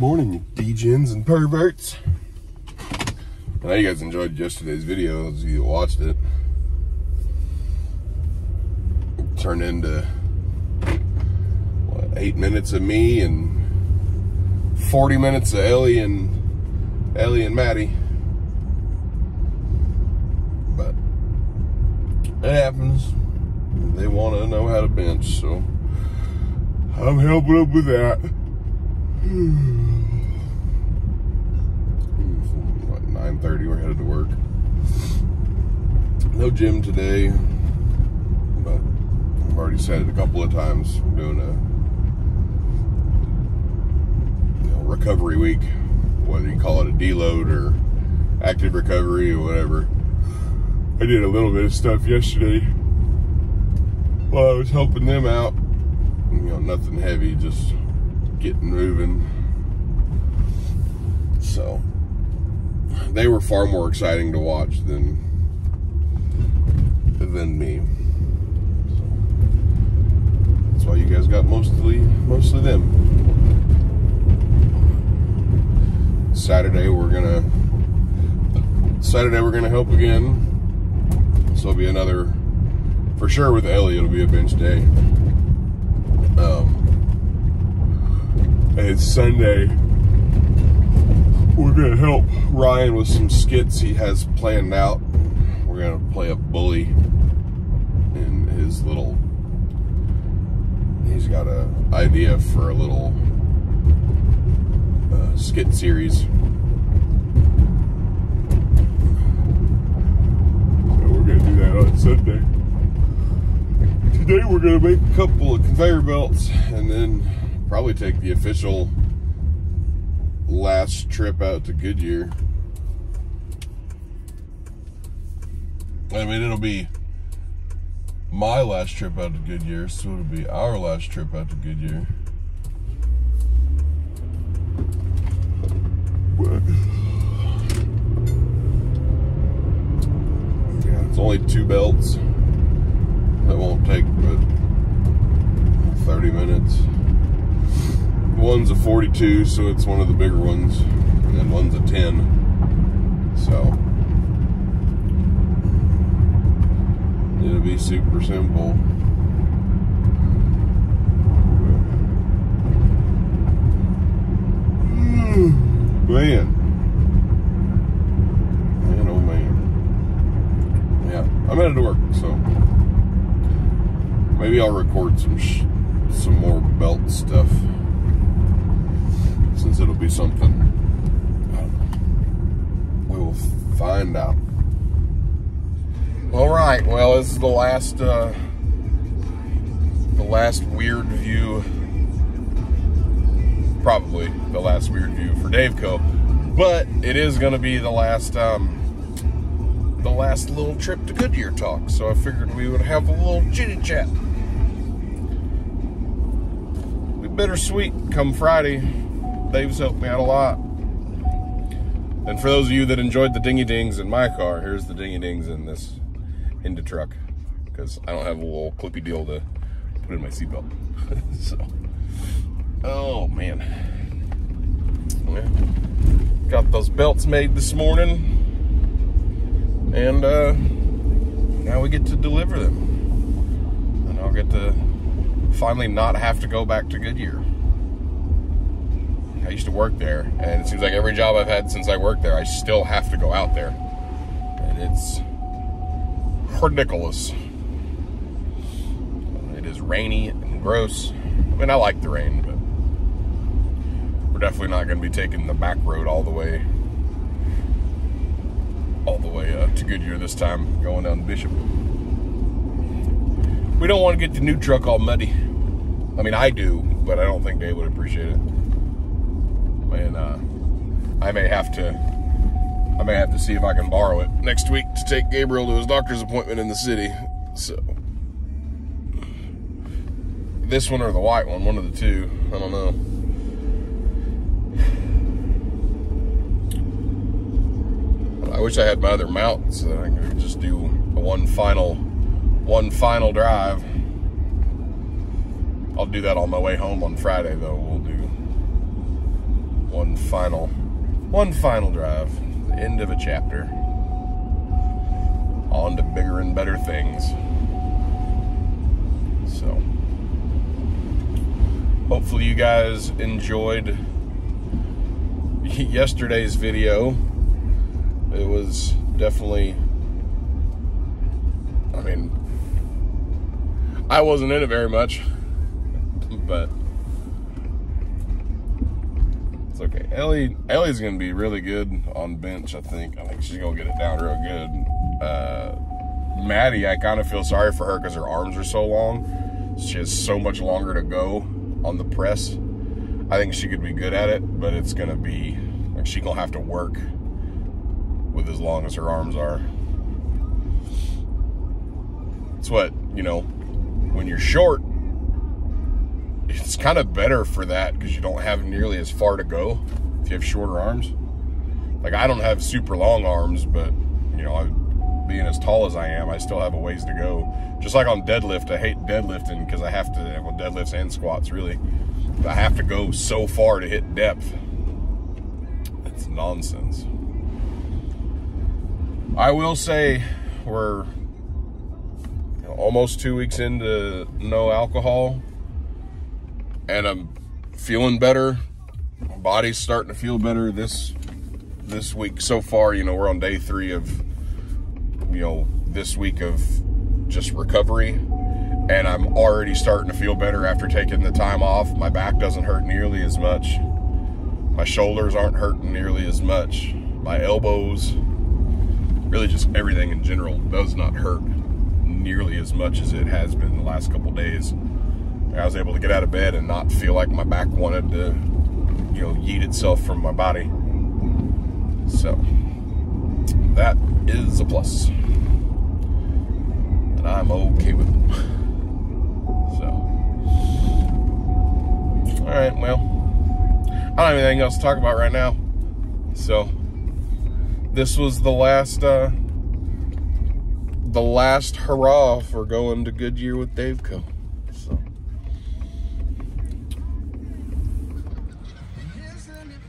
Morning, you degens and perverts. I know you guys enjoyed yesterday's video, as you watched it. it turned into what, eight minutes of me and 40 minutes of Ellie and Ellie and Maddie. But it happens. They want to know how to bench, so I'm helping up with that. What, 9.30, we're headed to work. No gym today, but I've already said it a couple of times. I'm doing a you know, recovery week, whether you call it a deload or active recovery or whatever. I did a little bit of stuff yesterday while I was helping them out. You know, nothing heavy, just getting moving. So they were far more exciting to watch than than me. That's why you guys got mostly mostly them. Saturday we're gonna Saturday we're gonna help again. So it'll be another for sure with Ellie it'll be a bench day. Um and Sunday we're gonna help Ryan with some skits he has planned out. We're gonna play a bully in his little. He's got a idea for a little uh, skit series. So we're gonna do that on Sunday. Today we're gonna make a couple of conveyor belts and then probably take the official last trip out to Goodyear. I mean, it'll be my last trip out to Goodyear, so it'll be our last trip out to Goodyear. Yeah, it's only two belts. That won't take but 30 minutes one's a 42, so it's one of the bigger ones, and then one's a 10. So it'll be super simple. Hmm, man. Man, oh man. Yeah, I'm headed to work, so maybe I'll record some some more belt stuff since it'll be something. We will find out. All right. Well, this is the last, uh, the last weird view. Probably the last weird view for Dave Daveco, but it is going to be the last, um, the last little trip to Goodyear talk. So I figured we would have a little chitty chat. Be bittersweet come Friday Dave's helped me out a lot. And for those of you that enjoyed the dingy dings in my car, here's the dingy dings in this Indy truck. Because I don't have a little clippy deal to put in my seatbelt. so, oh man. Yeah. Got those belts made this morning. And uh, now we get to deliver them. And I'll get to finally not have to go back to Goodyear. I used to work there, and it seems like every job I've had since I worked there, I still have to go out there. And it's ridiculous. It is rainy and gross. I mean, I like the rain, but we're definitely not going to be taking the back road all the way all the way uh, to Goodyear this time, going down Bishop. We don't want to get the new truck all muddy. I mean, I do, but I don't think Dave would appreciate it and uh, I may have to I may have to see if I can borrow it next week to take Gabriel to his doctor's appointment in the city. So this one or the white one, one of the two. I don't know. I wish I had my other mount so that I could just do one final one final drive. I'll do that on my way home on Friday though. We'll do one final, one final drive, the end of a chapter. On to bigger and better things. So, hopefully, you guys enjoyed yesterday's video. It was definitely, I mean, I wasn't in it very much, but it's okay. Ellie, Ellie's gonna be really good on bench. I think. I think she's gonna get it down real good. Uh, Maddie, I kind of feel sorry for her because her arms are so long. She has so much longer to go on the press. I think she could be good at it, but it's gonna be like she gonna have to work with as long as her arms are. It's what you know when you're short, it's kind of better for that because you don't have nearly as far to go if you have shorter arms. Like I don't have super long arms, but you know, I, being as tall as I am, I still have a ways to go. Just like on deadlift, I hate deadlifting because I have to well, deadlifts and squats really. I have to go so far to hit depth. It's nonsense. I will say we're almost two weeks into no alcohol and I'm feeling better. My body's starting to feel better this this week so far. You know, we're on day three of you know this week of just recovery, and I'm already starting to feel better after taking the time off. My back doesn't hurt nearly as much. My shoulders aren't hurting nearly as much. My elbows, really just everything in general, does not hurt nearly as much as it has been the last couple days. I was able to get out of bed and not feel like my back wanted to, you know, yeet itself from my body. So that is a plus. And I'm okay with it. So Alright, well. I don't have anything else to talk about right now. So this was the last uh the last hurrah for going to Goodyear with Dave So.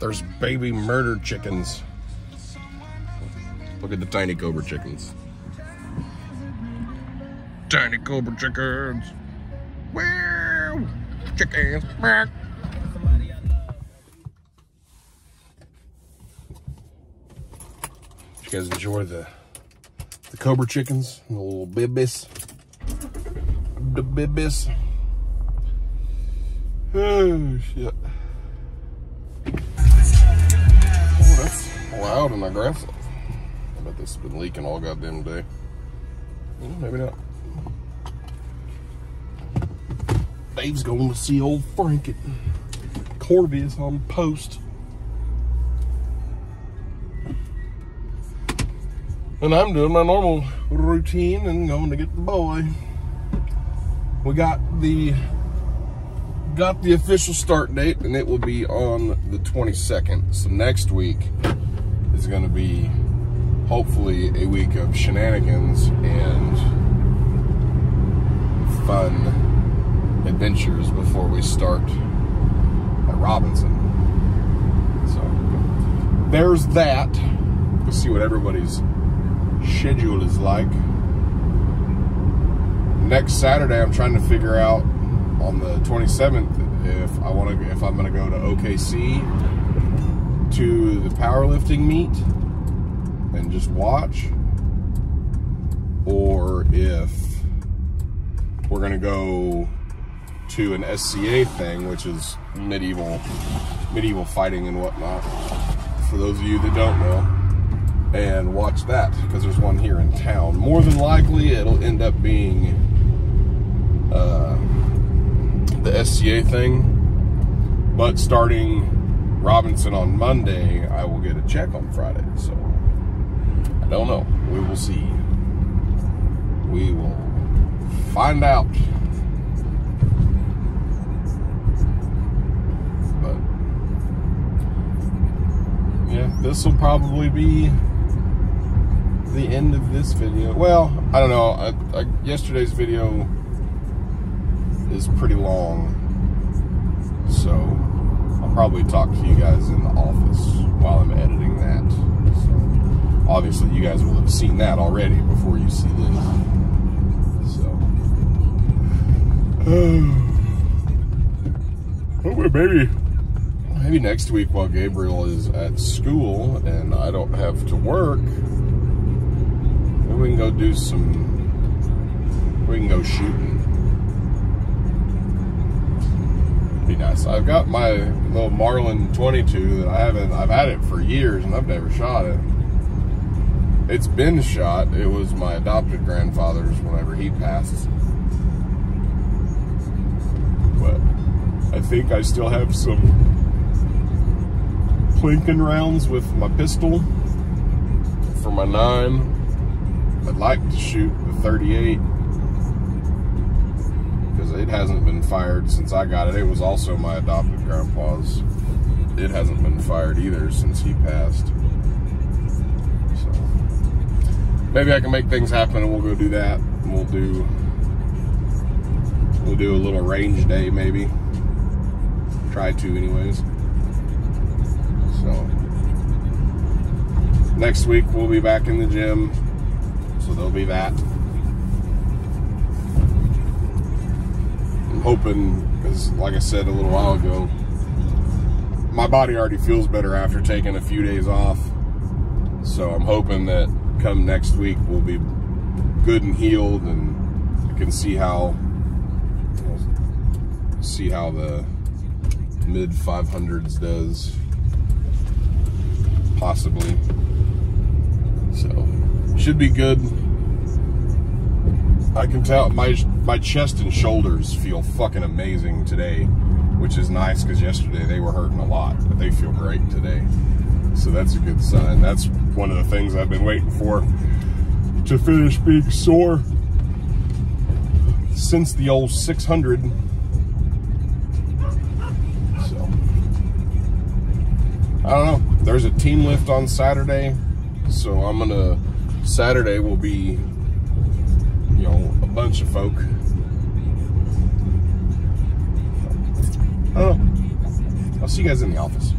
There's baby murder chickens. Look at the tiny cobra chickens. Tiny cobra chickens. Wow! Chickens. You guys enjoy the the cobra chickens, the little bibis. The bibis. Oh, shit. Loud and aggressive. I bet this has been leaking all goddamn day. Maybe not. Dave's going to see old Frank Corby's on post. And I'm doing my normal routine and going to get the boy. We got the got the official start date and it will be on the 22nd. So next week is going to be hopefully a week of shenanigans and fun adventures before we start at Robinson. So there's that. We'll see what everybody's schedule is like. Next Saturday, I'm trying to figure out on the 27th if I want to if I'm going to go to OKC to the powerlifting meet and just watch, or if we're going to go to an SCA thing, which is medieval medieval fighting and whatnot. For those of you that don't know and watch that because there's one here in town. More than likely, it'll end up being uh, the SCA thing, but starting Robinson on Monday, I will get a check on Friday. So I don't know. We will see. We will find out. But yeah, this will probably be the end of this video. Well, I don't know. I, I, yesterday's video is pretty long, so I'll probably talk to you guys in the office while I'm editing that. So, obviously, you guys will have seen that already before you see this. So, oh, maybe maybe next week while Gabriel is at school and I don't have to work, maybe we can go do some. We can go shooting. be nice. I've got my little Marlin 22 that I haven't, I've had it for years and I've never shot it. It's been shot. It was my adopted grandfather's whenever he passed. But I think I still have some plinking rounds with my pistol for my nine. I'd like to shoot the 38 because it hasn't been fired since I got it. It was also my adopted grandpa's. It hasn't been fired either since he passed. So maybe I can make things happen and we'll go do that. We'll do we'll do a little range day maybe. Try to anyways. So next week we'll be back in the gym. So there'll be that. Hoping, because like I said a little while ago, my body already feels better after taking a few days off. So I'm hoping that come next week we'll be good and healed and you can see how see how the mid 500s does possibly so should be good I can tell my my chest and shoulders feel fucking amazing today, which is nice because yesterday they were hurting a lot, but they feel great today. So that's a good sign. That's one of the things I've been waiting for to finish being sore since the old 600. So I don't know. There's a team lift on Saturday, so I'm gonna Saturday will be bunch of folk. Oh, I'll see you guys in the office.